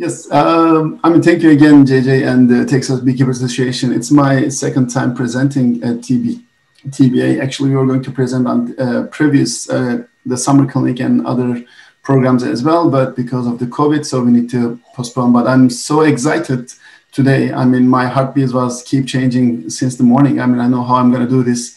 Yes, um, I mean, thank you again, JJ and the Texas Beekeepers Association. It's my second time presenting at TB, TBA. Actually, we were going to present on uh, previous, uh, the summer clinic and other programs as well, but because of the COVID, so we need to postpone. But I'm so excited today. I mean, my heartbeat was keep changing since the morning. I mean, I know how I'm going to do this.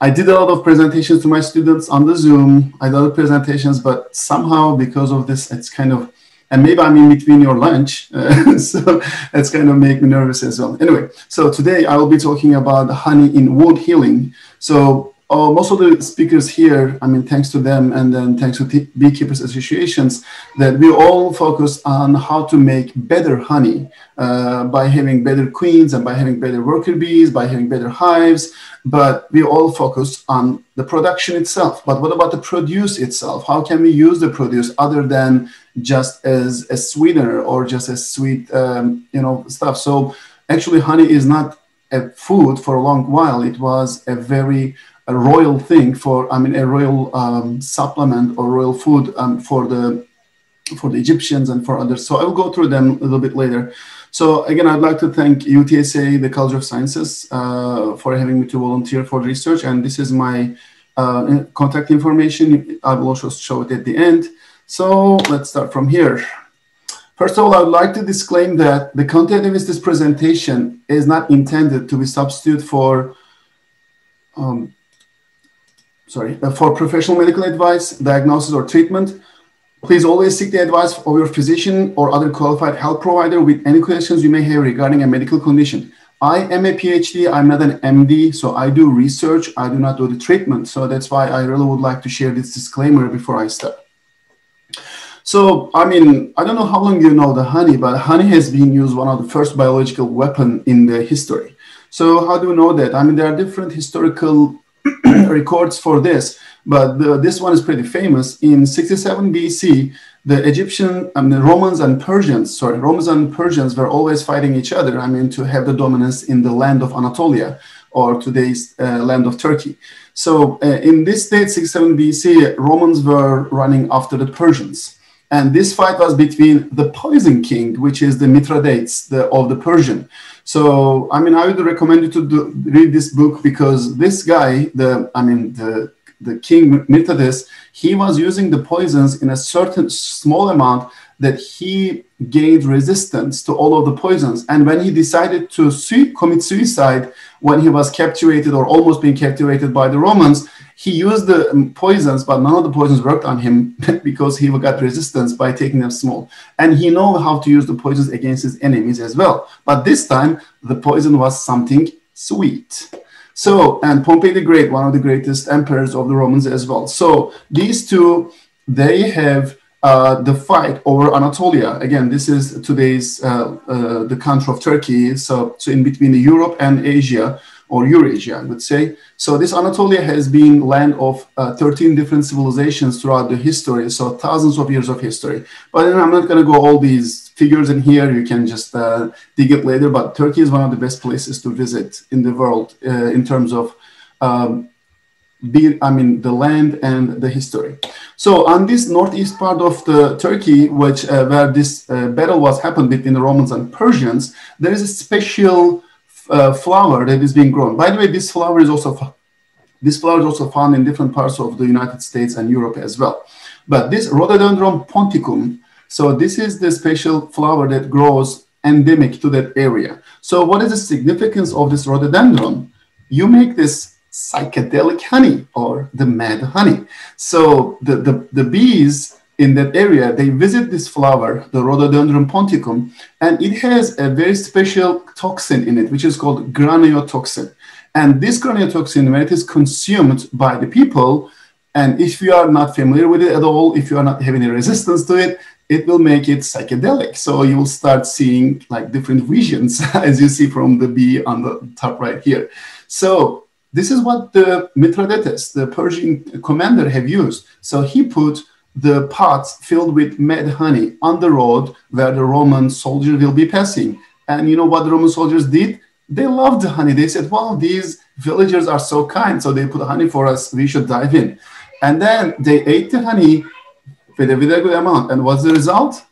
I did a lot of presentations to my students on the Zoom. I did other presentations, but somehow because of this, it's kind of and maybe I'm in between your lunch, uh, so that's kind of make me nervous as well. Anyway, so today I will be talking about honey in wound healing. So uh, most of the speakers here, I mean, thanks to them and then thanks to beekeepers associations, that we all focus on how to make better honey uh, by having better queens and by having better worker bees, by having better hives. But we all focus on the production itself. But what about the produce itself? How can we use the produce other than just as a sweetener or just as sweet, um, you know, stuff? So actually, honey is not a food for a long while. It was a very a royal thing for, I mean, a royal um, supplement or royal food um, for the for the Egyptians and for others. So I will go through them a little bit later. So again, I'd like to thank UTSA, the College of Sciences, uh, for having me to volunteer for research. And this is my uh, contact information. I will also show it at the end. So let's start from here. First of all, I would like to disclaim that the content of this presentation is not intended to be substitute for um, sorry, uh, for professional medical advice, diagnosis, or treatment, please always seek the advice of your physician or other qualified health provider with any questions you may have regarding a medical condition. I am a PhD, I'm not an MD, so I do research, I do not do the treatment. So that's why I really would like to share this disclaimer before I start. So, I mean, I don't know how long you know the honey, but honey has been used one of the first biological weapon in the history. So how do we know that? I mean, there are different historical records for this, but the, this one is pretty famous. In 67 BC, the Egyptian, I mean, the Romans and Persians, sorry, Romans and Persians were always fighting each other. I mean, to have the dominance in the land of Anatolia or today's uh, land of Turkey. So uh, in this state, 67 BC, Romans were running after the Persians. And this fight was between the Poison King, which is the Mithridates the, of the Persian. So, I mean, I would recommend you to do, read this book because this guy, the, I mean, the, the King Mithridates, he was using the poisons in a certain small amount that he gained resistance to all of the poisons. And when he decided to su- commit suicide, when he was captivated or almost being captivated by the Romans, he used the poisons, but none of the poisons worked on him because he got resistance by taking them small. And he know how to use the poisons against his enemies as well. But this time, the poison was something sweet. So, and Pompey the Great, one of the greatest emperors of the Romans as well. So these two, they have uh, the fight over Anatolia. Again, this is today's uh, uh, the country of Turkey. So, so in between Europe and Asia or Eurasia, I would say. So this Anatolia has been land of uh, 13 different civilizations throughout the history, so thousands of years of history. But I'm not going to go all these figures in here. You can just uh, dig it later. But Turkey is one of the best places to visit in the world uh, in terms of um, be, I mean, the land and the history. So on this northeast part of the Turkey, which uh, where this uh, battle was happened between the Romans and Persians, there is a special uh, flower that is being grown. By the way, this flower is also this flower is also found in different parts of the United States and Europe as well. But this Rhododendron ponticum, so this is the special flower that grows endemic to that area. So what is the significance of this rhododendron? You make this psychedelic honey or the mad honey. So the, the, the bees in that area, they visit this flower, the Rhododendron ponticum, and it has a very special toxin in it, which is called grayanotoxin. And this grayanotoxin, when it is consumed by the people, and if you are not familiar with it at all, if you are not having a resistance to it, it will make it psychedelic. So you will start seeing like different visions, as you see from the bee on the top right here. So this is what the Mithridates, the Persian commander, have used. So he put the pots filled with mad honey on the road where the Roman soldiers will be passing. And you know what the Roman soldiers did? They loved the honey. They said, Well, these villagers are so kind. So they put honey for us. We should dive in. And then they ate the honey with a very good amount. And what's the result?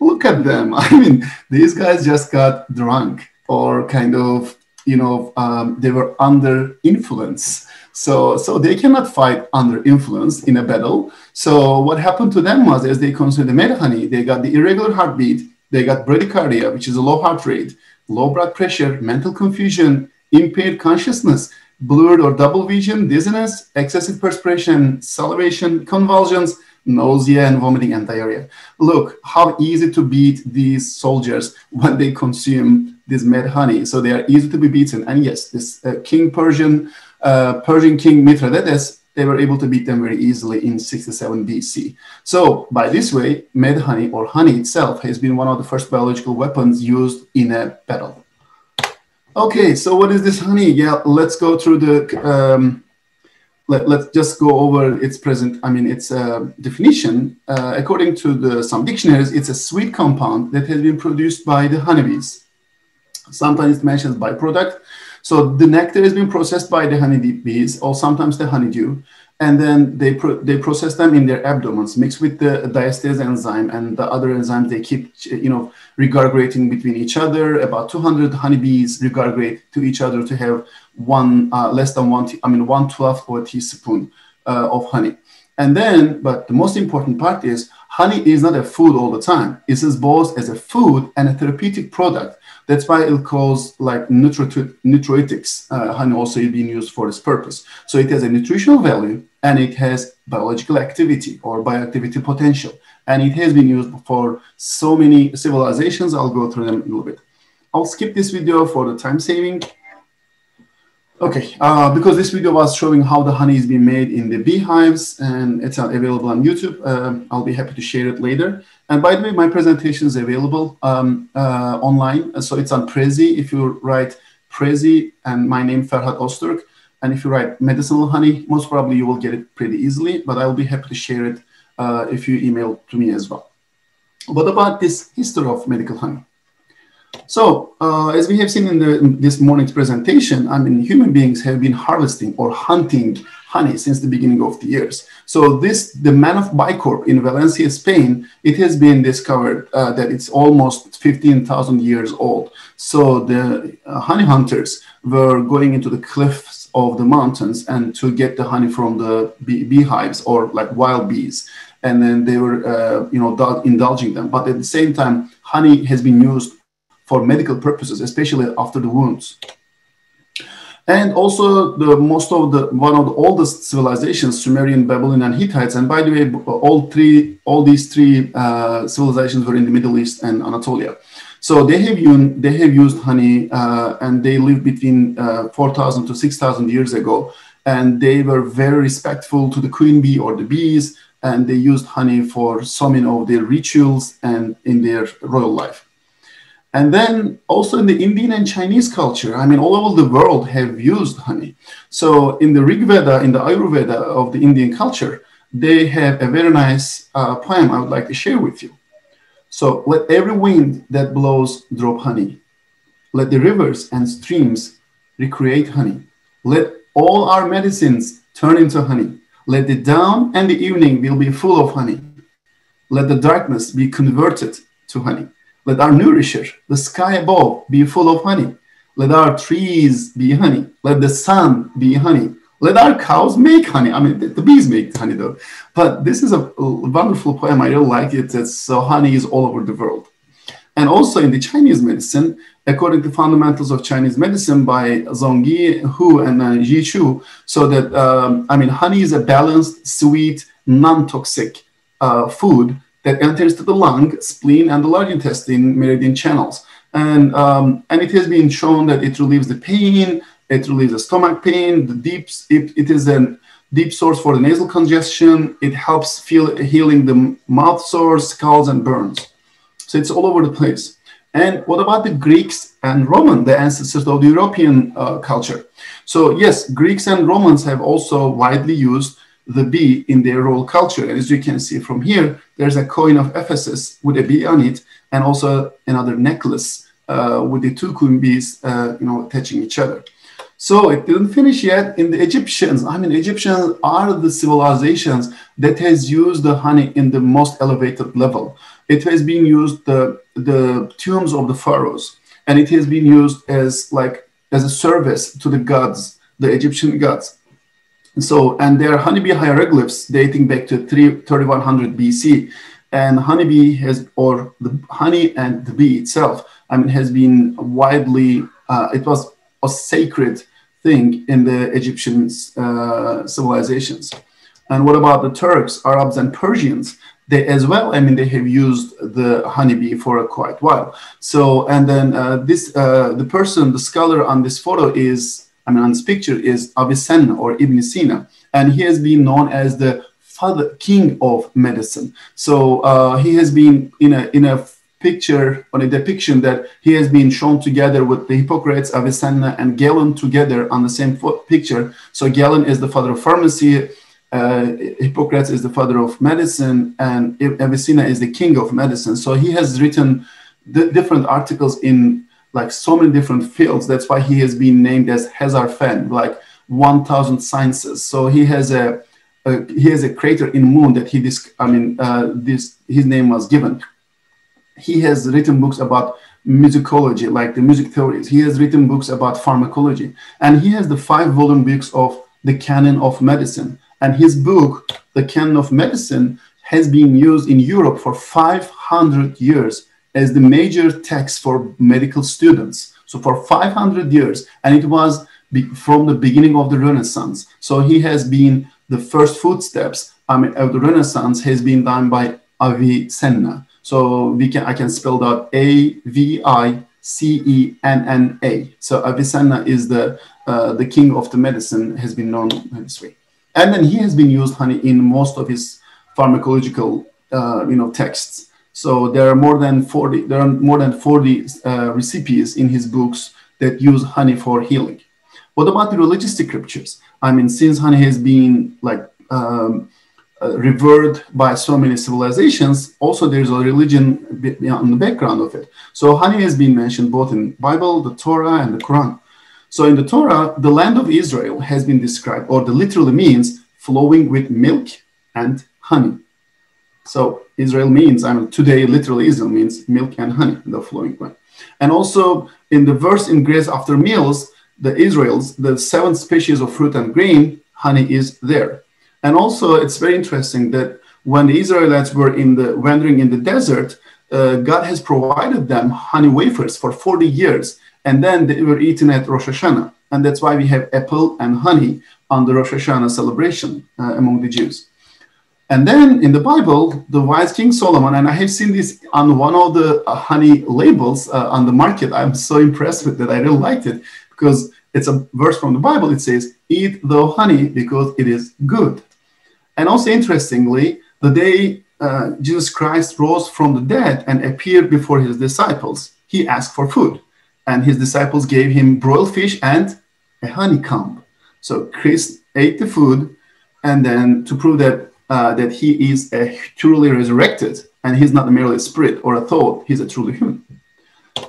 look at them. I mean, these guys just got drunk or kind of, you know, um, they were under influence. So, so they cannot fight under influence in a battle. So what happened to them was as they consumed the honey, they got the irregular heartbeat, they got bradycardia, which is a low heart rate, low blood pressure, mental confusion, impaired consciousness, blurred or double vision, dizziness, excessive perspiration, salivation, convulsions, nausea and vomiting and diarrhea. Look how easy to beat these soldiers when they consume this mad honey. So they are easy to be beaten. And yes, this uh, King Persian, uh, Persian King Mithridates, they were able to beat them very easily in 67 BC. So by this way, mad honey or honey itself has been one of the first biological weapons used in a battle. Okay, so what is this honey? Yeah, let's go through the um, let, us just go over its present, I mean, its uh, definition. Uh, according to the, some dictionaries, it's a sweet compound that has been produced by the honeybees. Sometimes it mentions byproduct. So the nectar has been processed by the honeybees or sometimes the honeydew and then they pro- they process them in their abdomens mixed with the diastase enzyme and the other enzymes they keep you know regurgitating between each other. About 200 honeybees regurgitate to each other to have one uh, less than one I mean one twelfth of a teaspoon uh, of honey. And then but the most important part is honey is not a food all the time. It is both as a food and a therapeutic product that's why it calls like nutraceutics. Uh, honey also being used for this purpose. So it has a nutritional value and it has biological activity or bioactivity potential. And it has been used for so many civilizations. I'll go through them a little bit. I'll skip this video for the time saving. Okay, uh, because this video was showing how the honey is being made in the beehives and it's available on YouTube, uh, I'll be happy to share it later. And by the way, my presentation is available um, uh, online. So it's on Prezi. If you write Prezi and my name Ferhat Öztürk, and if you write medicinal honey, most probably you will get it pretty easily, but I'll be happy to share it uh, if you email to me as well. What about this history of medical honey? So, uh, as we have seen in, the, in, this morning's presentation, I mean, human beings have been harvesting or hunting honey since the beginning of the years. So, this, the man of Bicorp in Valencia, Spain, it has been discovered uh, that it's almost 15,000 years old. So, the uh, honey hunters were going into the cliffs of the mountains and to get the honey from the bee- beehives or like wild bees and then they were uh, you know indulging them but at the same time honey has been used for medical purposes, especially after the wounds. And also the most of the one of the oldest civilizations, Sumerian, Babylonian, and Hittites. And by the way, all three, all these three uh, civilizations were in the Middle East and Anatolia. So they have used they have used honey, uh, and they lived between uh, 4,000 to 6,000 years ago. And they were very respectful to the queen bee or the bees, and they used honey for so many of their rituals and in their royal life. And then also in the Indian and Chinese culture, I mean, all over the world have used honey. So in the Rig Veda, in the Ayurveda of the Indian culture, they have a very nice uh, poem I would like to share with you. So let every wind that blows drop honey. Let the rivers and streams recreate honey. Let all our medicines turn into honey. Let the dawn and the evening will be full of honey. Let the darkness be converted to honey. Let our nourisher, the sky above, be full of honey. Let our trees be honey. Let the sun be honey. Let our cows make honey. I mean, the, bees make honey though. But this is a, wonderful poem. I really like it. It's, so honey is all over the world. And also in the Chinese medicine, according to fundamentals of Chinese medicine by Zhongyi Hu and uh, Ji Chu, so that, um, I mean, honey is a balanced, sweet, non-toxic uh, food that enters to the lung, spleen, and the large intestine meridian channels. And, um, and it has been shown that it relieves the pain, it relieves the stomach pain, the deep, it, it is a deep source for the nasal congestion. It helps feel healing the mouth sores, scalds, and burns. So it's all over the place. And what about the Greeks and Roman, the ancestors of the European uh, culture? So yes, Greeks and Romans have also widely used the bee in their royal culture. And as you can see from here, there's a coin of Ephesus with a bee on it, and also another necklace uh, with the two queen bees, uh, you know, touching each other. So it didn't finish yet in the Egyptians. I mean, Egyptians are the civilizations that has used the honey in the most elevated level. It has been used the the tombs of the pharaohs, and it has been used as like as a service to the gods, the Egyptian gods. So, and there are honeybee hieroglyphs dating back to 3100 BC, and honeybee has, or the honey and the bee itself, I mean, has been widely. Uh, it was a sacred thing in the Egyptian uh, civilizations. And what about the Turks, Arabs, and Persians? They as well, I mean, they have used the honeybee for a quite while. So, and then uh, this, uh, the person, the scholar on this photo is, I mean, on this picture is Avicenna or Ibn Sina, and he has been known as the father, king of medicine. So uh, he has been in a in a picture on a depiction that he has been shown together with the Hippocrates, Avicenna, and Galen together on the same picture. So Galen is the father of pharmacy, uh, Hippocrates is the father of medicine, and Avicenna is the king of medicine. So he has written different articles in like so many different fields. That's why he has been named as Hezar Fen, like 1,000 sciences. So he has a, a, he has a crater in moon that he dis- I mean uh, this his name was given he has written books about musicology, like the music theories. He has written books about pharmacology, and he has the five volume books of the canon of medicine. And his book, The Canon of Medicine, has been used in Europe for 500 years as the major text for medical students. So for 500 years, and it was from the beginning of the Renaissance. So he has been the first footsteps I mean, of the Renaissance has been done by Avicenna. So we can I can spell out A V I C E N N A. So Avicenna is the uh, the king of the medicine has been known this way, and then he has been used honey in most of his pharmacological uh, you know texts. So there are more than forty there are more than forty uh, recipes in his books that use honey for healing. What about the religious scriptures? I mean, since honey has been like um, uh, revered by so many civilizations, also there's a religion on the background of it. So honey has been mentioned both in Bible, the Torah, and the Quran. So in the Torah, the land of Israel has been described, or the literally means flowing with milk and honey. So Israel means, I mean, today literally Israel means milk and honey, the flowing one. And also in the verse in grace after meals, the Israels, the seven species of fruit and grain, honey is there. And also, it's very interesting that when the Israelites were in the wandering in the desert, uh, God has provided them honey wafers for 40 years, and then they were eaten at Rosh Hashanah, and that's why we have apple and honey on the Rosh Hashanah celebration uh, among the Jews. And then in the Bible, the wise King Solomon, and I have seen this on one of the uh, honey labels uh, on the market. I'm so impressed with that. I really liked it because it's a verse from the Bible. It says, Eat the honey because it is good. And also, interestingly, the day uh, Jesus Christ rose from the dead and appeared before his disciples, he asked for food. And his disciples gave him broiled fish and a honeycomb. So Christ ate the food, and then to prove that uh, that he is a truly resurrected, and he's not merely a spirit or a thought, he's a truly human.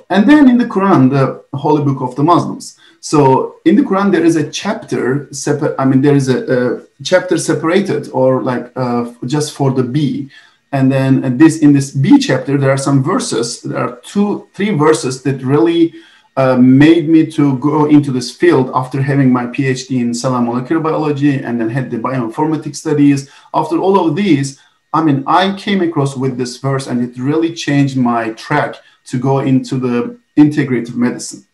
And then in the Quran, the holy book of the Muslims, so in the Quran, there is a chapter, separ- I mean, there is a, a chapter separated or like uh, just for the bee. And then this in this bee chapter, there are some verses. There are two, three verses that really uh, made me to go into this field after having my PhD in cell and molecular biology and then had the bioinformatics studies. After all of these, I mean, I came across with this verse and it really changed my track to go into the integrative medicine.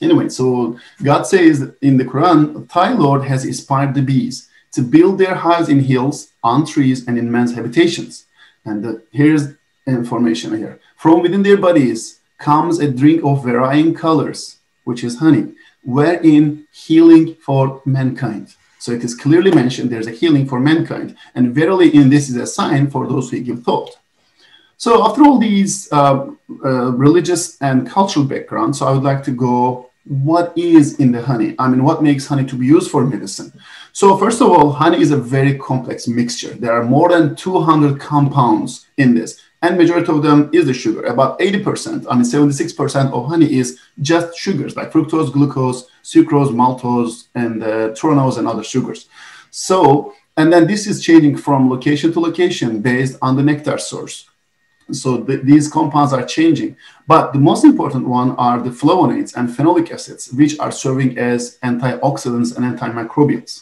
Anyway, so God says in the Quran, Thy Lord has inspired the bees to build their hives in hills, on trees, and in men's habitations. And the, here's information here. From within their bodies comes a drink of varying colors, which is honey, wherein healing for mankind. So it is clearly mentioned there's a healing for mankind. And verily, in this is a sign for those who give thought. So after all these uh, uh, religious and cultural backgrounds, so I would like to go what is in the honey? I mean, what makes honey to be used for medicine? So, first of all, honey is a very complex mixture. There are more than 200 compounds in this. And majority of them is the sugar. About 80%, I mean 76% of honey is just sugars like fructose, glucose, sucrose, maltose, and uh, turanose and other sugars. So, and then this is changing from location to location based on the nectar source. So th these compounds are changing. But the most important one are the flavonoids and phenolic acids, which are serving as antioxidants and antimicrobials.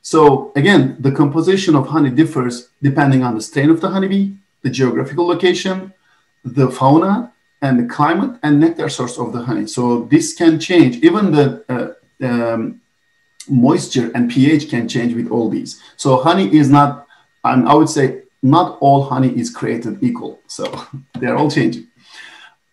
So again, the composition of honey differs depending on the strain of the honeybee, the geographical location, the fauna, and the climate and nectar source of the honey. So this can change. Even the uh, um, moisture and pH can change with all these. So honey is not, I would say, not all honey is created equal. So they're all changing.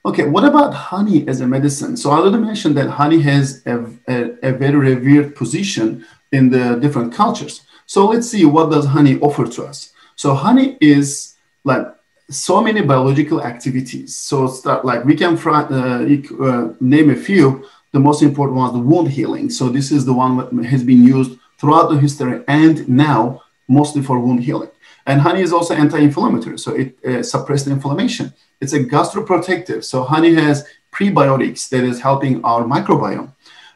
Okay, what about honey as a medicine? So I already mentioned that honey has a, a, a very revered position in the different cultures. So let's see what does honey offer to us. So honey is like so many biological activities. So start like we can uh, uh, name a few. The most important one is the wound healing. So this is the one that has been used throughout the history and now mostly for wound healing. And honey is also anti-inflammatory, so it uh, suppresses inflammation. It's a gastroprotective. So honey has prebiotics that is helping our microbiome.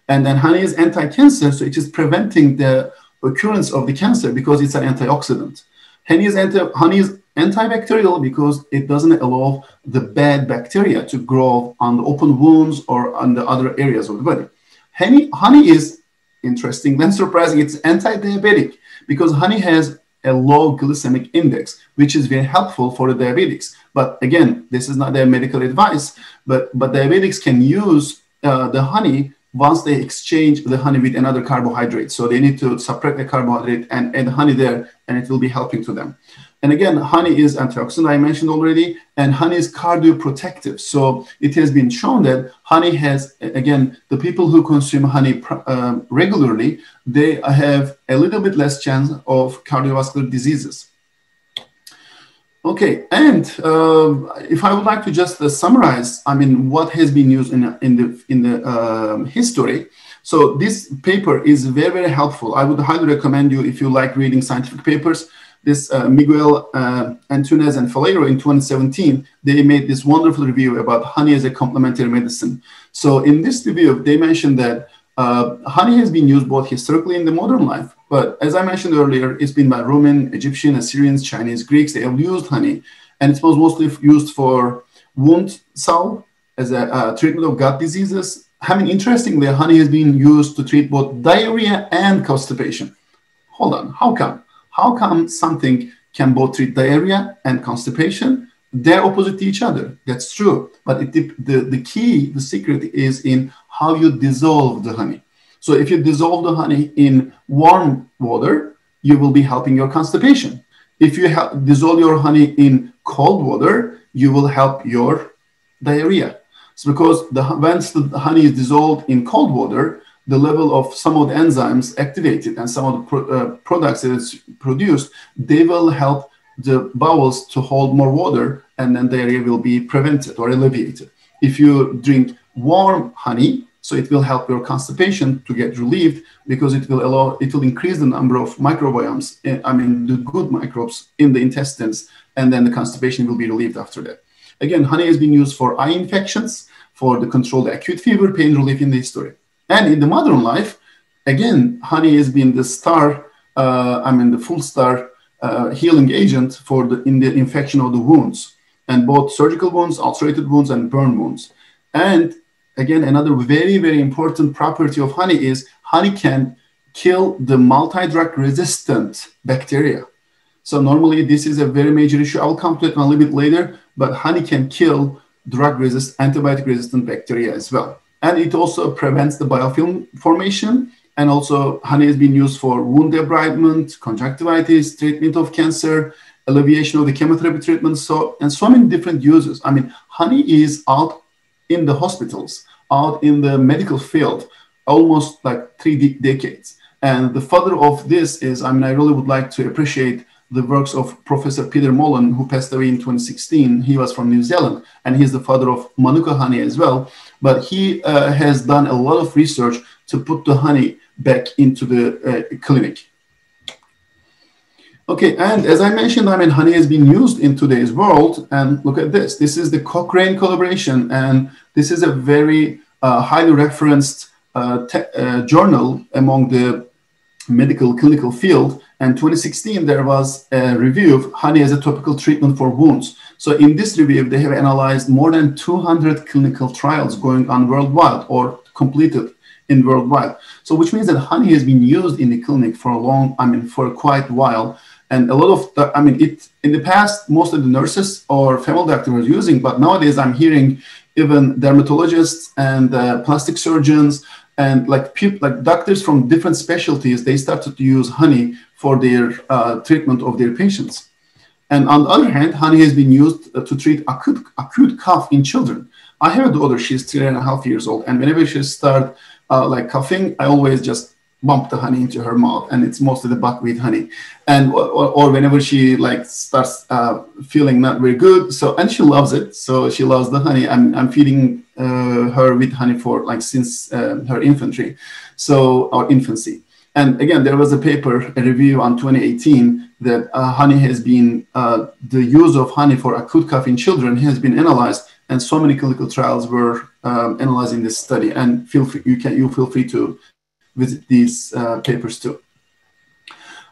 And then honey is anti-cancer, so it is preventing the occurrence of the cancer because it's an antioxidant. Honey is, anti, honey is antibacterial because it doesn't allow the bad bacteria to grow on the open wounds or on the other areas of the body. Honey, honey is interesting and surprising. It's anti-diabetic because honey has a low glycemic index, which is very helpful for the diabetics. But again, this is not their medical advice, but, but diabetics can use uh, the honey once they exchange the honey with another carbohydrate. So they need to separate the carbohydrate and add honey there, and it will be helping to them. And again, honey is antioxidant, I mentioned already, and honey is cardioprotective. So it has been shown that honey has, again, the people who consume honey uh, regularly, they have a little bit less chance of cardiovascular diseases. Okay, and uh, if I would like to just uh, summarize, I mean, what has been used in, in the, in the um, history. So this paper is very, very helpful. I would highly recommend you if you like reading scientific papers this uh, Miguel uh, Antunes and Faleiro in 2017, they made this wonderful review about honey as a complementary medicine. So in this review, they mentioned that uh, honey has been used both historically in the modern life, but as I mentioned earlier, it's been by Roman, Egyptian, Assyrians, Chinese, Greeks. They have used honey, and it was mostly used for wound salve as a uh, treatment of gut diseases. I mean, interestingly, honey has been used to treat both diarrhea and constipation. Hold on, how come? How come something can both treat diarrhea and constipation? They're opposite to each other. That's true. But it, the, the key, the secret is in how you dissolve the honey. So if you dissolve the honey in warm water, you will be helping your constipation. If you dissolve your honey in cold water, you will help your diarrhea. It's because the, once the honey is dissolved in cold water, the level of some of the enzymes activated and some of the pro uh, products that is produced, they will help the bowels to hold more water and then diarrhea will be prevented or alleviated. If you drink warm honey, so it will help your constipation to get relieved because it will allow, it will increase the number of microbiomes, eh, I mean, the good microbes in the intestines, and then the constipation will be relieved after that. Again, honey has been used for eye infections, for the control controlled acute fever, pain relief in the history. And in the modern life, again, honey has been the star, uh, I mean, the full star uh, healing agent for the in the infection of the wounds, and both surgical wounds, ulcerated wounds, and burn wounds. And again, another very, very important property of honey is honey can kill the multi-drug resistant bacteria. So normally this is a very major issue. I'll come to it a little bit later, but honey can kill drug resist, antibiotic resistant bacteria as well and it also prevents the biofilm formation. And also, honey has been used for wound debridement, conjunctivitis, treatment of cancer, alleviation of the chemotherapy treatment, so and so many different uses. I mean, honey is out in the hospitals, out in the medical field, almost like three de- decades. And the father of this is, I mean, I really would like to appreciate the works of Professor Peter Molan, who passed away in 2016. He was from New Zealand, and he's the father of Manuka honey as well. But he uh, has done a lot of research to put the honey back into the uh, clinic. Okay, and as I mentioned, I mean, honey has been used in today's world. And look at this. This is the Cochrane collaboration. And this is a very uh, highly referenced uh, uh, journal among the medical clinical field. And 2016, there was a review of honey as a topical treatment for wounds. So in this review, they have analyzed more than 200 clinical trials going on worldwide or completed in worldwide. So which means that honey has been used in the clinic for a long, I mean, for quite a while. And a lot of, the, I mean, it in the past, most of the nurses or family doctors were using, but nowadays I'm hearing even dermatologists and uh, plastic surgeons and like people, like doctors from different specialties, they started to use honey for their uh, treatment of their patients. And on the other hand, honey has been used uh, to treat acute, acute cough in children. I have a daughter, she's three and a half years old, and whenever she starts uh, like coughing, I always just bump the honey into her mouth and it's mostly the buckwheat honey and or, or whenever she like starts uh, feeling not very good so and she loves it so she loves the honey i'm, I'm feeding her with honey for like since uh, her infantry so or infancy and again there was a paper a review on 2018 that uh, honey has been uh, the use of honey for acute cough in children has been analyzed and so many clinical trials were um, analyzing this study and feel free you can you feel free to visit these uh, papers too.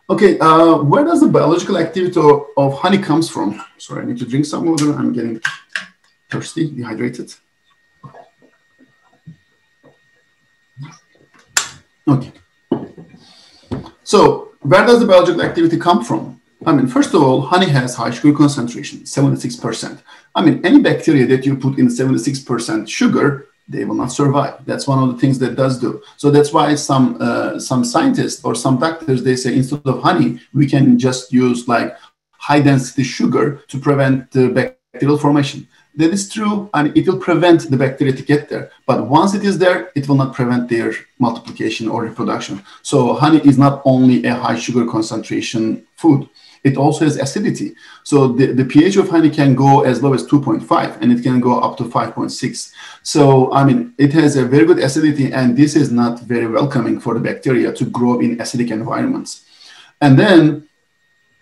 Okay, uh, where does the biological activity of, of, honey comes from? Sorry, I need to drink some water. I'm getting thirsty, dehydrated. Okay. So where does the biological activity come from? I mean, first of all, honey has high sugar concentration, 76%. I mean, any bacteria that you put in 76% sugar they will not survive. That's one of the things that does do. So that's why some uh, some scientists or some doctors they say instead of honey we can just use like high density sugar to prevent the bacterial formation. That is true, and it will prevent the bacteria to get there. But once it is there, it will not prevent their multiplication or reproduction. So honey is not only a high sugar concentration food it also has acidity. So the, the pH of honey can go as low as 2.5 and it can go up to 5.6. So, I mean, it has a very good acidity and this is not very welcoming for the bacteria to grow in acidic environments. And then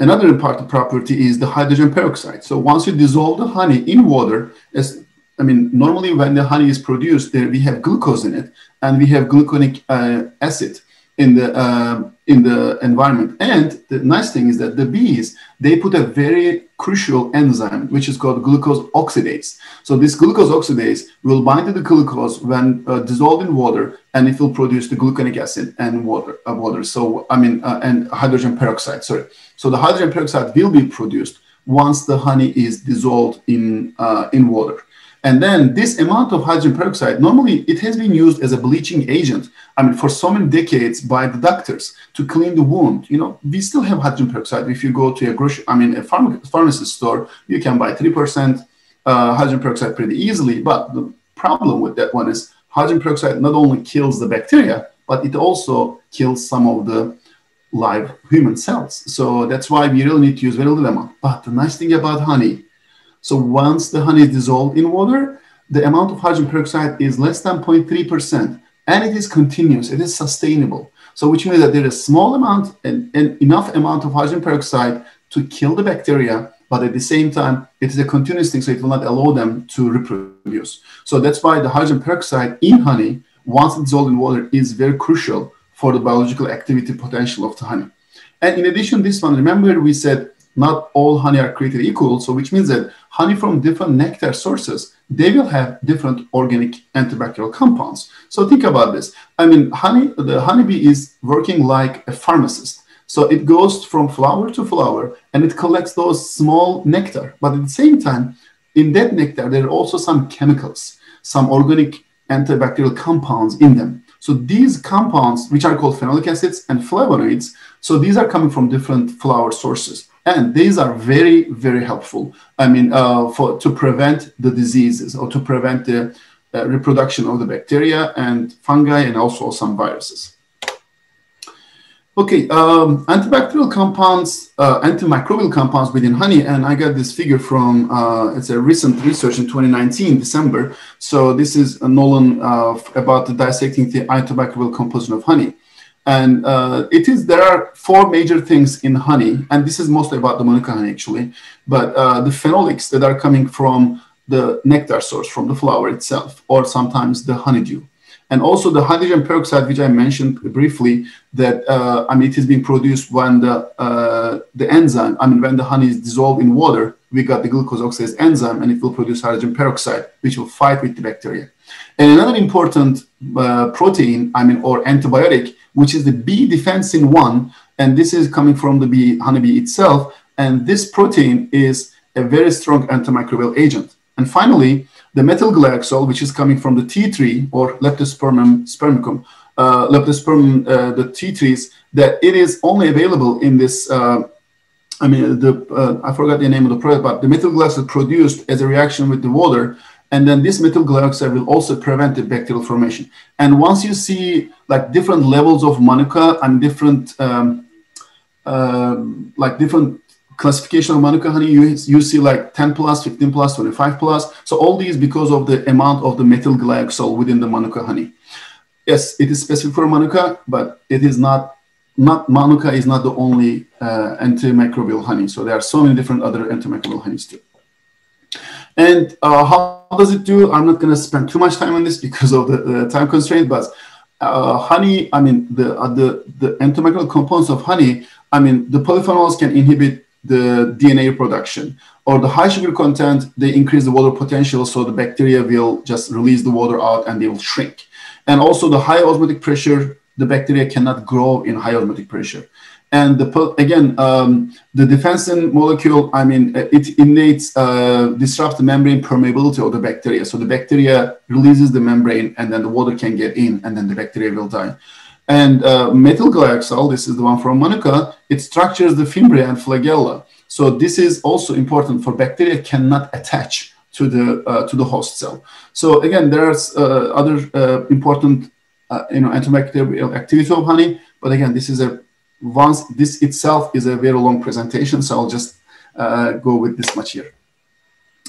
another important property is the hydrogen peroxide. So once you dissolve the honey in water, as I mean, normally when the honey is produced, there we have glucose in it, and we have gluconic uh, acid in the uh, in the environment. And the nice thing is that the bees they put a very crucial enzyme which is called glucose oxidase. So this glucose oxidase will bind to the glucose when uh, dissolved in water, and it will produce the gluconic acid and water. Uh, water. So I mean, uh, and hydrogen peroxide. Sorry. So the hydrogen peroxide will be produced once the honey is dissolved in uh, in water. And then this amount of hydrogen peroxide, normally it has been used as a bleaching agent. I mean, for so many decades by the doctors to clean the wound. You know, we still have hydrogen peroxide. If you go to a grocery, I mean, a pharma- pharmacy store, you can buy 3% uh, hydrogen peroxide pretty easily. But the problem with that one is hydrogen peroxide not only kills the bacteria, but it also kills some of the live human cells. So that's why we really need to use very little amount. But the nice thing about honey so once the honey is dissolved in water, the amount of hydrogen peroxide is less than 0.3%, and it is continuous, it is sustainable. So which means that there is a small amount and, and enough amount of hydrogen peroxide to kill the bacteria, but at the same time, it is a continuous thing, so it will not allow them to reproduce. So that's why the hydrogen peroxide in honey, once dissolved in water, is very crucial for the biological activity potential of the honey. And in addition, this one, remember we said not all honey are created equal. So which means that honey from different nectar sources, they will have different organic antibacterial compounds. So think about this. I mean, honey, the honeybee is working like a pharmacist. So it goes from flower to flower and it collects those small nectar. But at the same time, in that nectar, there are also some chemicals, some organic antibacterial compounds in them. So these compounds, which are called phenolic acids and flavonoids, so these are coming from different flower sources and these are very very helpful. I mean uh, for to prevent the diseases or to prevent the uh, reproduction of the bacteria and fungi and also some viruses. Okay um, antibacterial compounds uh, antimicrobial compounds within honey. And i got this figure from uh, it's a recent research in 2019 december. So this is nolan uh, about dissecting the antibacterial composition of honey And uh, it is there are four major things in honey, and this is mostly about the manuka honey actually. But uh, the phenolics that are coming from the nectar source, from the flower itself, or sometimes the honeydew. And also the hydrogen peroxide, which I mentioned briefly, that uh, I mean it is being produced when the uh, the enzyme, I mean when the honey is dissolved in water, we got the glucose oxidase enzyme, and it will produce hydrogen peroxide, which will fight with the bacteria. And another important uh, protein, I mean, or antibiotic, which is the bee defensin one, and this is coming from the bee honeybee itself, and this protein is a very strong antimicrobial agent. And finally, the methylglyoxal, which is coming from the tea tree or Leptospermum spermicum, uh, Leptospermum, uh, the tea trees, that it is only available in this. Uh, I mean, the uh, I forgot the name of the product, but the methylglyoxal produced as a reaction with the water, and then this methylglyoxal will also prevent the bacterial formation. And once you see like different levels of manuka and different um, uh, like different classification of Manuka honey, you, you see like 10 plus, 15 plus, 25 plus. So all these because of the amount of the methyl glyoxal within the Manuka honey. Yes, it is specific for Manuka, but it is not, not Manuka is not the only uh, antimicrobial honey. So there are so many different other antimicrobial honeys too. And uh, how does it do? I'm not going to spend too much time on this because of the, the time constraint, but uh, honey, I mean, the, uh, the, the antimicrobial components of honey, I mean, the polyphenols can inhibit the DNA production. Or the high sugar content, they increase the water potential, so the bacteria will just release the water out and they will shrink. And also the high osmotic pressure, the bacteria cannot grow in high osmotic pressure. And the, again, um, the defensin molecule, I mean, it innates, uh, disrupts the membrane permeability of the bacteria. So the bacteria releases the membrane and then the water can get in and then the bacteria will die. And uh, methylglyoxal, this is the one from Manuka, it structures the fimbria and flagella. So this is also important for bacteria cannot attach to the uh, to the host cell. So again, there's uh, other uh, important uh, you know antibacterial activity of honey, but again, this is a once this itself is a very long presentation, so I'll just uh, go with this much here.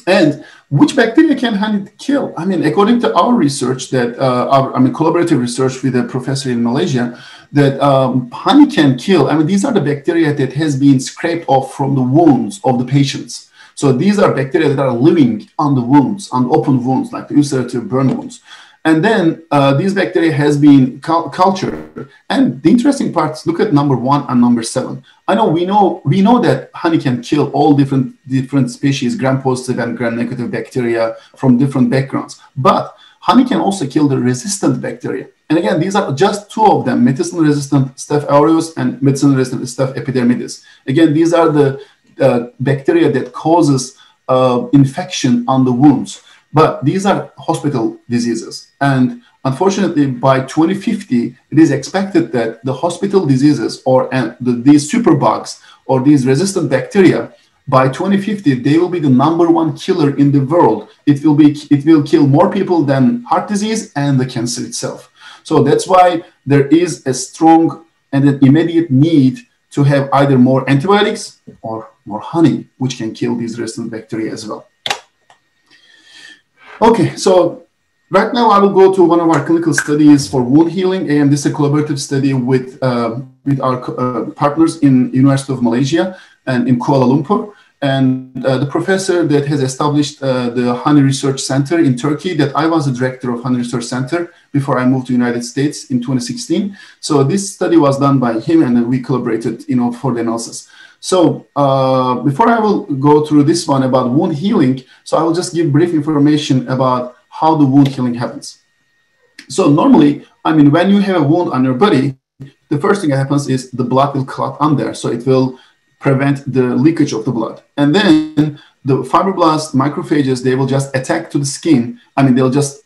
And which bacteria can honey kill? I mean, according to our research, that uh, our, I mean, collaborative research with a professor in Malaysia, that um, honey can kill. I mean, these are the bacteria that has been scraped off from the wounds of the patients. So these are bacteria that are living on the wounds, on open wounds, like ulcerative burn wounds. And then uh, these bacteria has been cultured. And the interesting parts, look at number one and number seven. I know we know we know that honey can kill all different different species, gram-positive and gram-negative bacteria from different backgrounds. But honey can also kill the resistant bacteria. And again, these are just two of them: medicine-resistant Staph aureus and medicine-resistant Staph epidermidis. Again, these are the uh, bacteria that causes uh, infection on the wounds. But these are hospital diseases. And unfortunately, by 2050, it is expected that the hospital diseases or the, these superbugs or these resistant bacteria, by 2050, they will be the number one killer in the world. It will be it will kill more people than heart disease and the cancer itself. So that's why there is a strong and an immediate need to have either more antibiotics or more honey, which can kill these resistant bacteria as well. Okay, so right now I will go to one of our clinical studies for wound healing, and this is a collaborative study with uh, with our uh, partners in University of Malaysia and in Kuala Lumpur. And uh, the professor that has established uh, the Honey Research Center in Turkey, that I was the director of Honey Research Center before I moved to United States in 2016. So this study was done by him, and we collaborated, you know, for the analysis. So uh, before I will go through this one about wound healing, so I will just give brief information about how the wound healing happens. So normally, I mean, when you have a wound on your body, the first thing that happens is the blood will clot on there. So it will prevent the leakage of the blood. And then the fibroblast macrophages, they will just attack to the skin. I mean, they'll just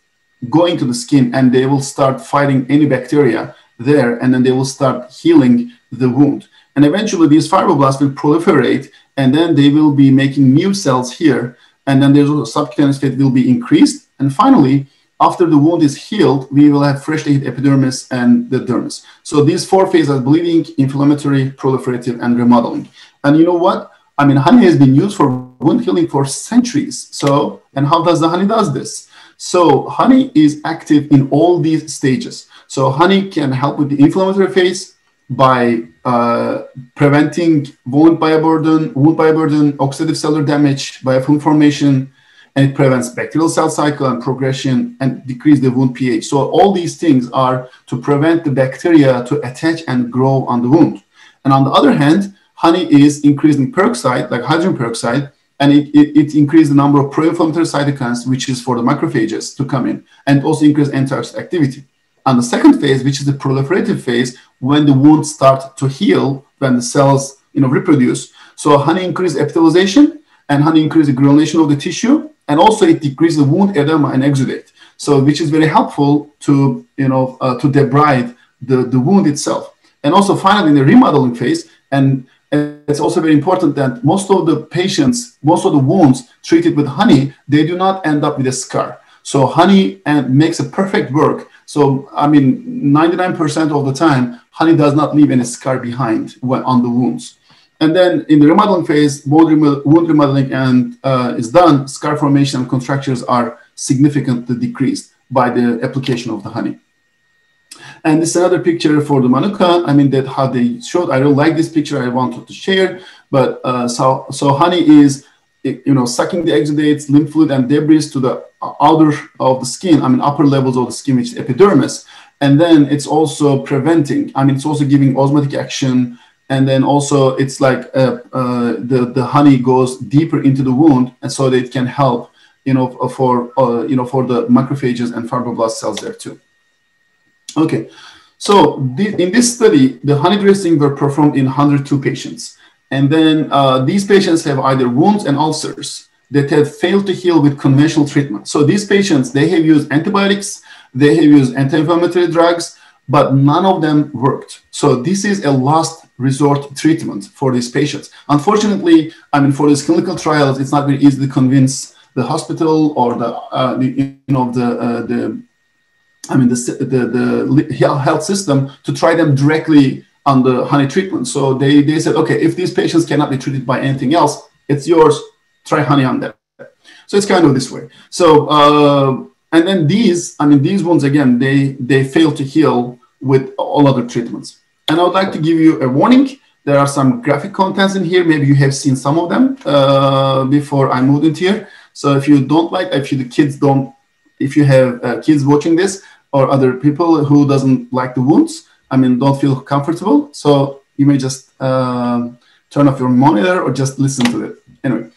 go into the skin and they will start fighting any bacteria there. And then they will start healing the wound. And eventually these fibroblasts will proliferate and then they will be making new cells here. And then there's subcutaneous fat will be increased. And finally, after the wound is healed, we will have freshly hit epidermis and the dermis. So these four phases are bleeding, inflammatory, proliferative, and remodeling. And you know what? I mean, honey has been used for wound healing for centuries. So, and how does the honey does this? So honey is active in all these stages. So honey can help with the inflammatory phase by uh, preventing wound bioburden, wound bioburden, oxidative cellular damage, biofilm formation, and it prevents bacterial cell cycle and progression and decrease the wound pH. So all these things are to prevent the bacteria to attach and grow on the wound. And on the other hand, honey is increasing peroxide, like hydrogen peroxide, and it, it, it increases the number of pro-inflammatory cytokines, which is for the macrophages to come in, and also increase antioxidant activity. And the second phase, which is the proliferative phase, when the wounds start to heal, when the cells you know reproduce. So honey increases epithelialization, and honey increases the granulation of the tissue, and also it decreases the wound edema and exudate. So which is very helpful to you know uh, to debride the, the wound itself. And also finally in the remodeling phase, and it's also very important that most of the patients, most of the wounds treated with honey, they do not end up with a scar. So honey and makes a perfect work. So I mean, 99% of the time, honey does not leave any scar behind when, on the wounds. And then in the remodeling phase, wound, remodeling and uh, is done, scar formation and contractures are significantly decreased by the application of the honey. And this is another picture for the Manuka. I mean, that how they showed. I don't like this picture. I wanted to share, but uh, so so honey is you know sucking the exudates, lymph fluid, and debris to the outer of the skin. I mean, upper levels of the skin, which is epidermis, and then it's also preventing. I mean, it's also giving osmotic action and then also it's like uh, uh, the the honey goes deeper into the wound, and so that it can help, you know, for uh, you know for the macrophages and fibroblast cells there too. Okay, so in this study, the honey dressing were performed in 102 patients, and then uh, these patients have either wounds and ulcers that have failed to heal with conventional treatment. So these patients they have used antibiotics, they have used anti-inflammatory drugs, but none of them worked. So this is a last resort treatment for these patients. Unfortunately, I mean, for these clinical trials, it's not very easy to convince the hospital or the, uh, the you know the uh, the I mean the, the the health system to try them directly on the honey treatment. So they they said, okay, if these patients cannot be treated by anything else, it's yours. Try honey on them. So it's kind of this way. So uh, and then these, I mean, these ones again, they they fail to heal with all other treatments. And I would like to give you a warning. There are some graphic contents in here. Maybe you have seen some of them uh, before I moved into here. So if you don't like, if you, the kids don't, if you have uh, kids watching this or other people who doesn't like the wounds, I mean, don't feel comfortable. So you may just uh, turn off your monitor or just listen to it. Anyway,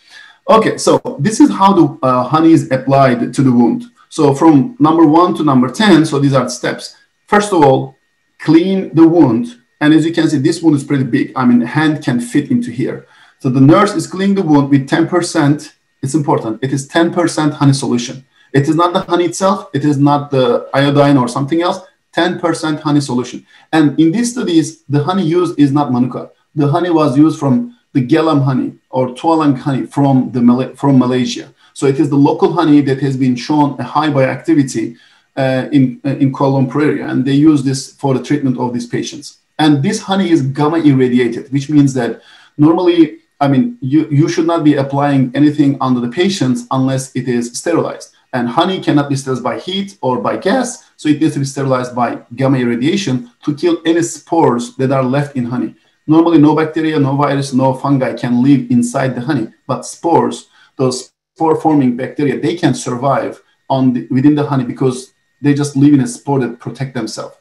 okay. So this is how the uh, honey is applied to the wound. So from number one to number 10, so these are the steps. First of all, clean the wound. And as you can see, this wound is pretty big. I mean, hand can fit into here. So the nurse is cleaning the wound with 10%. It's important. It is 10% honey solution. It is not the honey itself. It is not the iodine or something else. 10% honey solution. And in these studies, the honey used is not manuka. The honey was used from the Gelam honey or Tualang honey from, the from Malaysia. So it is the local honey that has been shown a high bioactivity uh, in, uh, in Kuala area, and they use this for the treatment of these patients. And this honey is gamma irradiated, which means that normally, I mean, you, you should not be applying anything under the patients unless it is sterilized. And honey cannot be sterilized by heat or by gas, so it needs to be sterilized by gamma irradiation to kill any spores that are left in honey. Normally, no bacteria, no virus, no fungi can live inside the honey, but spores, those spore-forming bacteria, they can survive on the, within the honey because they just live in a spore that protect themselves.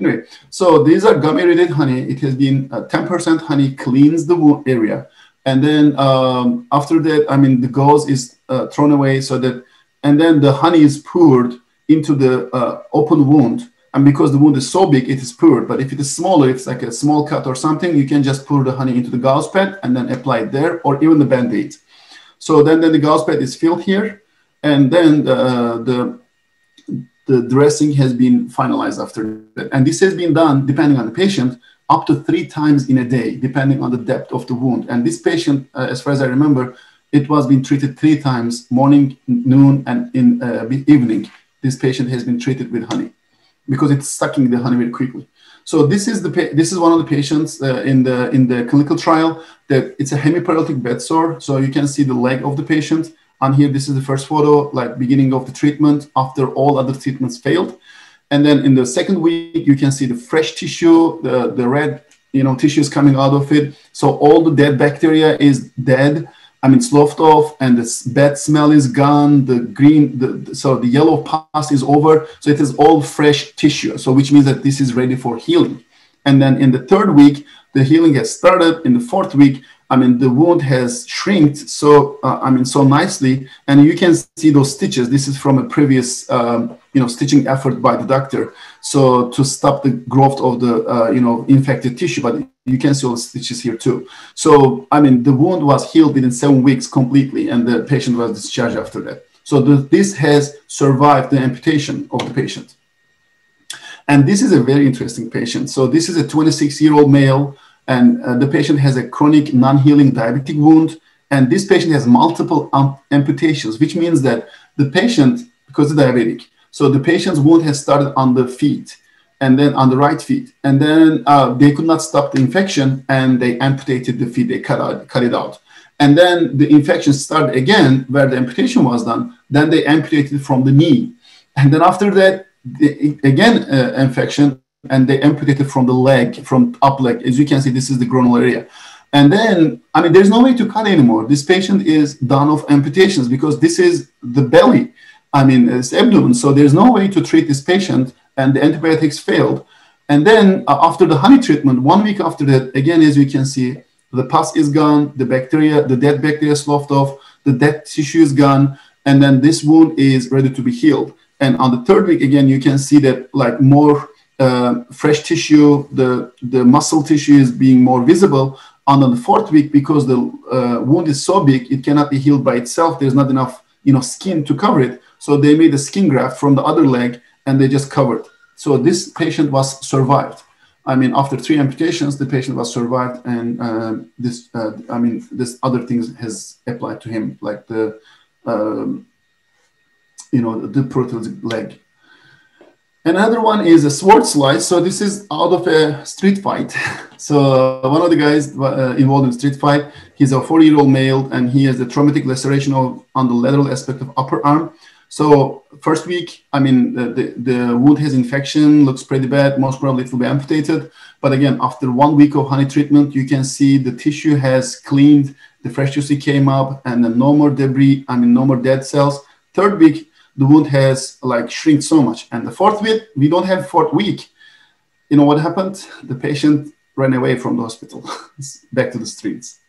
Anyway, so these are gamma irradiated honey. It has been 10% uh, honey cleans the wound area. And then um, after that, I mean, the gauze is uh, thrown away so that, and then the honey is poured into the uh, open wound. And because the wound is so big, it is poured. But if it is smaller, if it's like a small cut or something, you can just pour the honey into the gauze pad and then apply it there or even the band-aid. So then, then the gauze pad is filled here. And then uh, the the dressing has been finalized after that. And this has been done, depending on the patient, up to three times in a day, depending on the depth of the wound. And this patient, uh, as far as I remember, it was being treated three times, morning, noon, and in uh, evening. This patient has been treated with honey because it's sucking the honey very quickly. So this is the this is one of the patients uh, in the in the clinical trial that it's a hemiparetic bed sore. So you can see the leg of the patient and here, this is the first photo, like beginning of the treatment after all other treatments failed. And then in the second week, you can see the fresh tissue, the, the red you know, tissue is coming out of it. So all the dead bacteria is dead. I mean, it's sloughed off, and the bad smell is gone. The green, the, so the yellow pus is over. So it is all fresh tissue. So which means that this is ready for healing. And then in the third week, the healing has started. In the fourth week, I mean, the wound has shrinked so, uh, I mean, so nicely, and you can see those stitches. This is from a previous, um, you know, stitching effort by the doctor. So to stop the growth of the, uh, you know, infected tissue, but you can see all the stitches here too. So, I mean, the wound was healed within seven weeks completely, and the patient was discharged after that. So the, this has survived the amputation of the patient. And this is a very interesting patient. So this is a 26 year old male and uh, the patient has a chronic non-healing diabetic wound and this patient has multiple amputations which means that the patient because of diabetic so the patient's wound has started on the feet and then on the right feet. And then uh, they could not stop the infection and they amputated the feet they cut, out, cut it out. And then the infection started again where the amputation was done then they amputated from the knee. And then after that the, again uh, infection and they amputated from the leg, from up leg. As you can see, this is the groinal area. And then, I mean, there's no way to cut anymore. This patient is done of amputations because this is the belly. I mean, it's abdomen. So there's no way to treat this patient, and the antibiotics failed. And then uh, after the honey treatment, one week after that, again, as you can see, the pus is gone, the bacteria, the dead bacteria sloughed off, the dead tissue is gone, and then this wound is ready to be healed. And on the third week, again, you can see that like more uh, fresh tissue, the, the muscle tissue is being more visible. And on the fourth week, because the uh, wound is so big, it cannot be healed by itself. There's not enough, you know, skin to cover it. So they made a skin graft from the other leg and they just covered. So this patient was survived. I mean, after three amputations, the patient was survived, and uh, this, uh, I mean, this other things has applied to him, like the, um, you know, the protruded leg. Another one is a sword slice. So this is out of a street fight. so one of the guys uh, involved in street fight, he's a 40-year-old male, and he has a traumatic laceration of, on the lateral aspect of upper arm. So first week, I mean, the, the, the, wound has infection, looks pretty bad. Most probably it will be amputated. But again, after one week of honey treatment, you can see the tissue has cleaned, the fresh tissue came up, and then no more debris, I mean, no more dead cells. Third week, the wound has like shrink so much. And the fourth week, we don't have fourth week. You know what happened? The patient ran away from the hospital, back to the streets.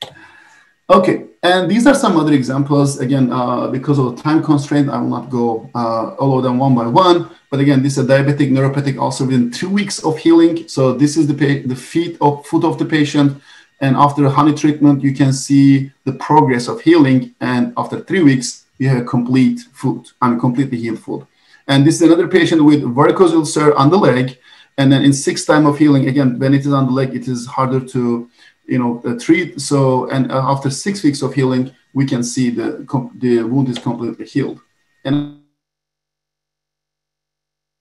Okay, and these are some other examples. Again, uh, because of the time constraint, I will not go uh, all of them one by one. But again, this is a diabetic neuropathic ulcer within two weeks of healing. So this is the, the feet of foot of the patient. And after honey treatment, you can see the progress of healing. And after three weeks, a complete foot, I completely healed foot. And this is another patient with varicose ulcer on the leg. And then in six time of healing, again, when it is on the leg, it is harder to, you know, uh, treat. So, and uh, after six weeks of healing, we can see the, the wound is completely healed. And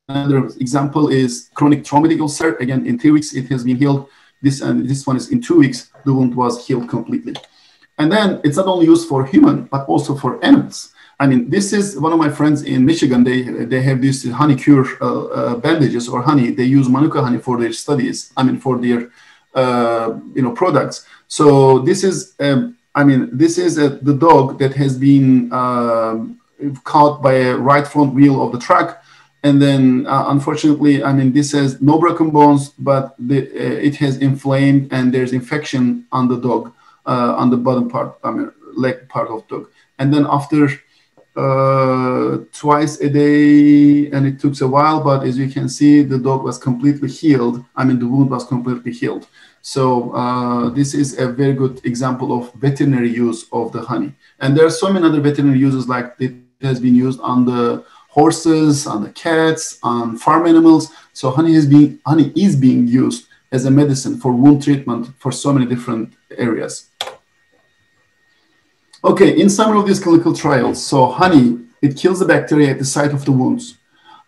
another example is chronic traumatic ulcer. Again, in three weeks, it has been healed. This, and this one is in two weeks, the wound was healed completely. And then it's not only used for human, but also for animals. I mean, this is one of my friends in Michigan. They they have these honey cure uh, uh, bandages or honey. They use manuka honey for their studies. I mean, for their uh, you know products. So this is, um, I mean, this is a, the dog that has been um, caught by a right front wheel of the truck, and then uh, unfortunately, I mean, this has no broken bones, but the, uh, it has inflamed and there's infection on the dog uh, on the bottom part, I mean, leg part of dog. And then after uh, twice a day, and it took a while, but as you can see, the dog was completely healed. I mean, the wound was completely healed. So uh, this is a very good example of veterinary use of the honey. And there are so many other veterinary uses like it has been used on the horses, on the cats, on farm animals. So honey is being honey is being used as a medicine for wound treatment for so many different areas. Okay, in some of these clinical trials, so honey, it kills the bacteria at the site of the wounds.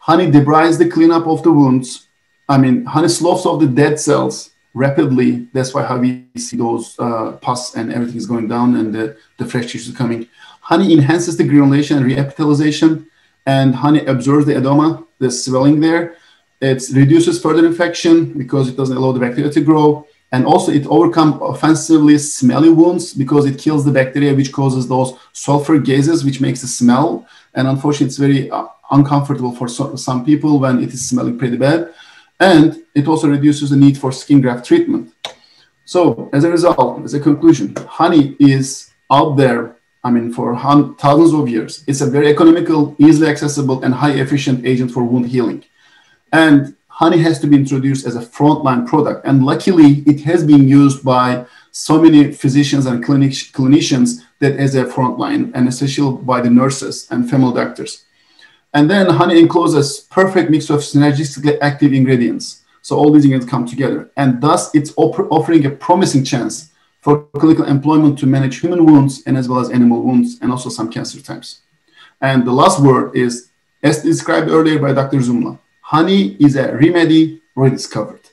Honey debrides the cleanup of the wounds. I mean, honey sloughs off the dead cells rapidly. That's why how we see those uh, pus and everything is going down and the, the fresh tissue is coming. Honey enhances the granulation and reepithelialization, and honey absorbs the edema, the swelling there. It reduces further infection because it doesn't allow the bacteria to grow. And also it overcomes offensively smelly wounds because it kills the bacteria which causes those sulfur gases which makes a smell. And unfortunately, it's very uh, uncomfortable for so, some people when it is smelling pretty bad. And it also reduces the need for skin graft treatment. So as a result, as a conclusion, honey is out there, I mean, for thousands of years. It's a very economical, easily accessible, and high efficient agent for wound healing. And honey has to be introduced as a frontline product. And luckily, it has been used by so many physicians and clinic, clinicians that as a frontline, and especially by the nurses and family doctors. And then honey encloses perfect mix of synergistically active ingredients. So all these ingredients come together. And thus, it's offering a promising chance for clinical employment to manage human wounds and as well as animal wounds and also some cancer types. And the last word is, as described earlier by Dr. Zumla, honey is a remedy rediscovered.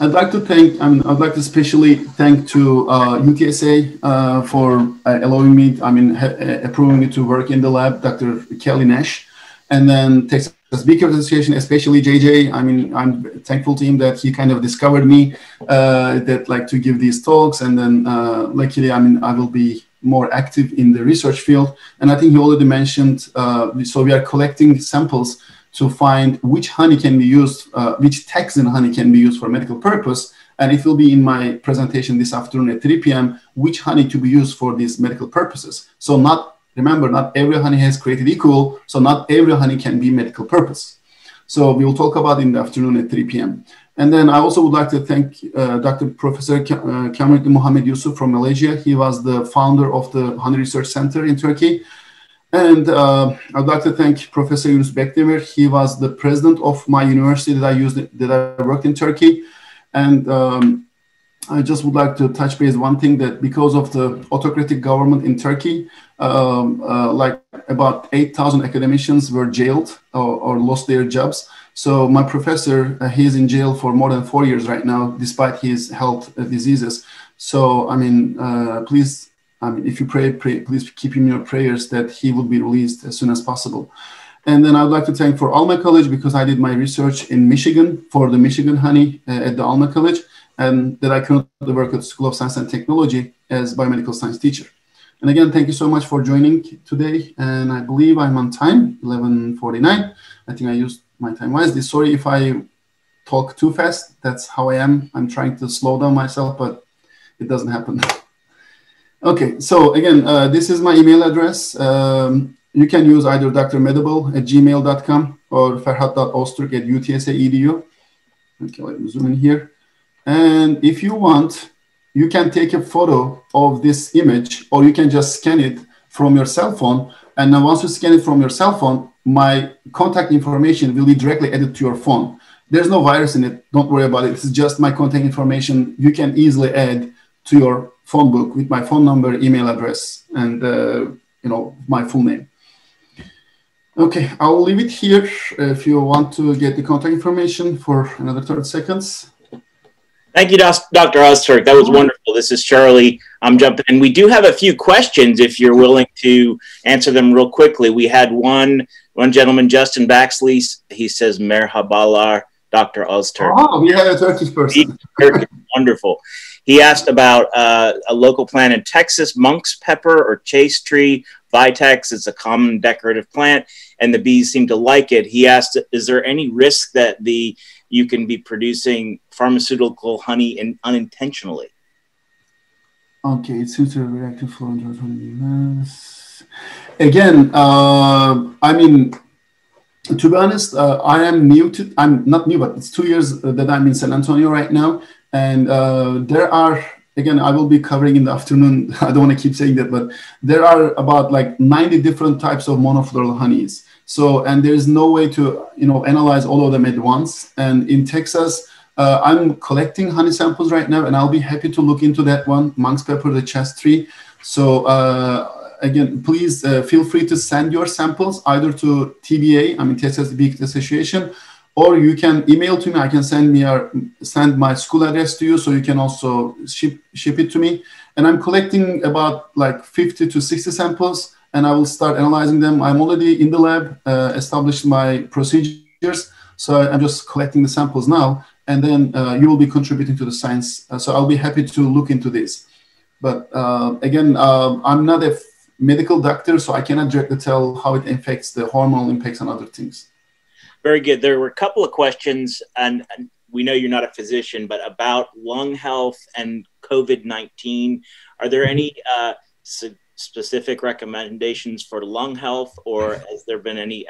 I'd like to thank, I mean, I'd like to especially thank to uh, UTSA uh, for uh, allowing me, I mean, uh, approving me to work in the lab, Dr. Kelly Nash, and then Texas Beekeepers Association, especially JJ. I mean, I'm thankful to him that he kind of discovered me, uh, that like to give these talks, and then uh, luckily, I mean, I will be more active in the research field. And I think he already mentioned, so we are collecting samples to find which honey can be used, uh, which Texan honey can be used for medical purpose. And it will be in my presentation this afternoon at 3 p.m. which honey to be used for these medical purposes. So not remember, not every honey has created equal, so not every honey can be medical purpose. So we will talk about in the afternoon at 3 p.m. And then I also would like to thank uh, Dr. Professor uh, Kamal Mohamed Yusuf from Malaysia. He was the founder of the Honey Research Center in Turkey. And uh, I'd like to thank Professor Yunus Bekdemir. He was the president of my university that I used that I worked in Turkey. And um, I just would like to touch base one thing that because of the autocratic government in Turkey, um, uh, like about 8,000 academicians were jailed or, or, lost their jobs. So my professor, uh, he's in jail for more than four years right now, despite his health uh, diseases. So I mean, uh, please I mean, if you pray, pray, please keep him in your prayers that he will be released as soon as possible. And then I'd like to thank for Alma College because I did my research in Michigan for the Michigan honey uh, at the Alma College, and that I currently work at the School of Science and Technology as biomedical science teacher. And again, thank you so much for joining today. And I believe I'm on time, 11:49. I think I used my time wisely. Sorry if I talk too fast. That's how I am. I'm trying to slow down myself, but it doesn't happen. Okay, so again, uh, this is my email address. Um, you can use either drmedable at gmail.com or ferhat.ozturk at utsa.edu. Okay, let me zoom in here. And if you want, you can take a photo of this image or you can just scan it from your cell phone. And then once you scan it from your cell phone, my contact information will be directly added to your phone. There's no virus in it. Don't worry about it. It's just my contact information you can easily add to your phone book with my phone number, email address, and uh, you know my full name. Okay, I will leave it here if you want to get the contact information for another 30 seconds. Thank you, Dr. Ozturk. That was wonderful. This is Charlie. I'm jumping in. We do have a few questions if you're willing to answer them real quickly. We had one one gentleman, Justin Baxley. He says, Merhabalar, Dr. Ozturk. Oh, we had a Turkish person. wonderful. He asked about uh, a local plant in Texas, monk's pepper or chaste tree. Vitex is a common decorative plant, and the bees seem to like it. He asked, "Is there any risk that the you can be producing pharmaceutical honey in, unintentionally?" Okay, it seems to react be reactive for Again, uh, I mean, to be honest, uh, I am new to, I'm not new, but it's two years that I'm in San Antonio right now. And uh, there are, again, I will be covering in the afternoon. I don't want to keep saying that, but there are about like 90 different types of monofloral honeys. So, and there's no way to, you know, analyze all of them at once. And in Texas, uh, I'm collecting honey samples right now, and I'll be happy to look into that one, monk's pepper, the chaste tree. So, uh, again, please uh, feel free to send your samples either to TBA, I mean Texas Bee Association, or you can email to me. I can send me our, send my school address to you, so you can also ship ship it to me. And I'm collecting about like 50 to 60 samples, and I will start analyzing them. I'm already in the lab, uh, established my procedures. So I'm just collecting the samples now, and then uh, you will be contributing to the science. Uh, so I'll be happy to look into this. But uh, again, uh, I'm not a medical doctor, so I cannot directly tell how it affects the hormonal impacts and other things. Very good. There were a couple of questions, and we know you're not a physician, but about lung health and COVID 19. Are there any uh, specific recommendations for lung health, or has there been any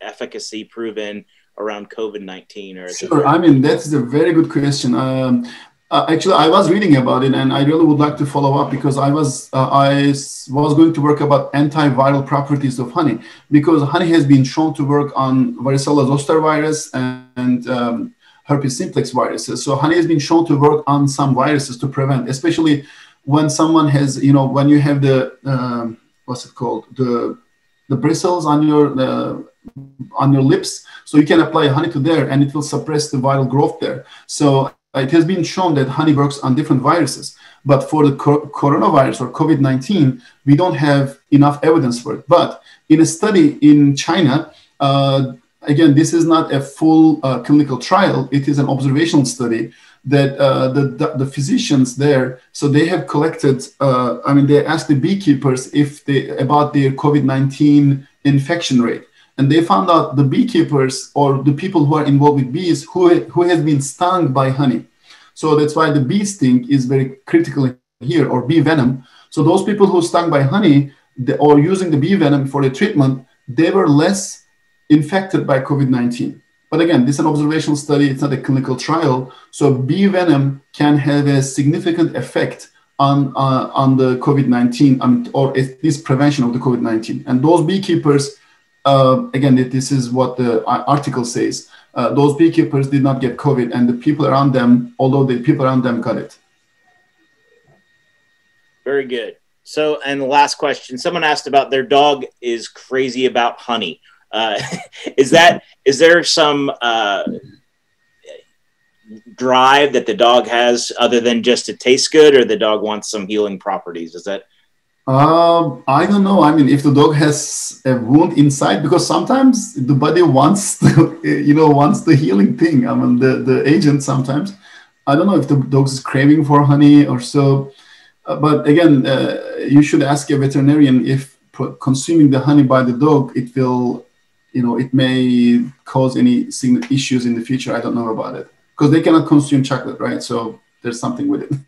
efficacy proven around COVID 19? Sure. I mean, that's a very good question. Um, uh, actually, I was reading about it, and I really would like to follow up because I was uh, I was going to work about antiviral properties of honey because honey has been shown to work on varicella zoster virus and, and um, herpes simplex viruses. So honey has been shown to work on some viruses to prevent, especially when someone has you know when you have the um, what's it called? The the bristles on your uh, on your lips. So you can apply honey to there and it will suppress the viral growth there. So it has been shown that honey works on different viruses, but for the coronavirus or COVID 19, we don't have enough evidence for it. But in a study in China, uh, again, this is not a full uh, clinical trial, it is an observational study that uh, the, the, the, physicians there so they have collected uh, i mean they asked the beekeepers if they about their covid-19 infection rate and they found out the beekeepers or the people who are involved with bees who, who has been stung by honey. So that's why the bee sting is very critical here, or bee venom. So those people who stung by honey or using the bee venom for the treatment, they were less infected by COVID-19. But again, this is an observational study, it's not a clinical trial. So bee venom can have a significant effect on, uh, on the COVID-19 um, or at least prevention of the COVID-19. And those beekeepers again, this is what the article says. Uh, those beekeepers did not get COVID, and the people around them, although the people around them got it. Very good. So, and the last question: someone asked about their dog is crazy about honey. Uh, is that is there some uh, drive that the dog has other than just it tastes good, or the dog wants some healing properties? Is that um, I don't know. I mean, if the dog has a wound inside, because sometimes the body wants, the, you know, wants the healing thing. I mean, the, the agent sometimes. I don't know if the dog is craving for honey or so. Uh, but again, uh, you should ask a veterinarian if consuming the honey by the dog, it will, you know, it may cause any issues in the future. I don't know about it because they cannot consume chocolate, right? So there's something with it.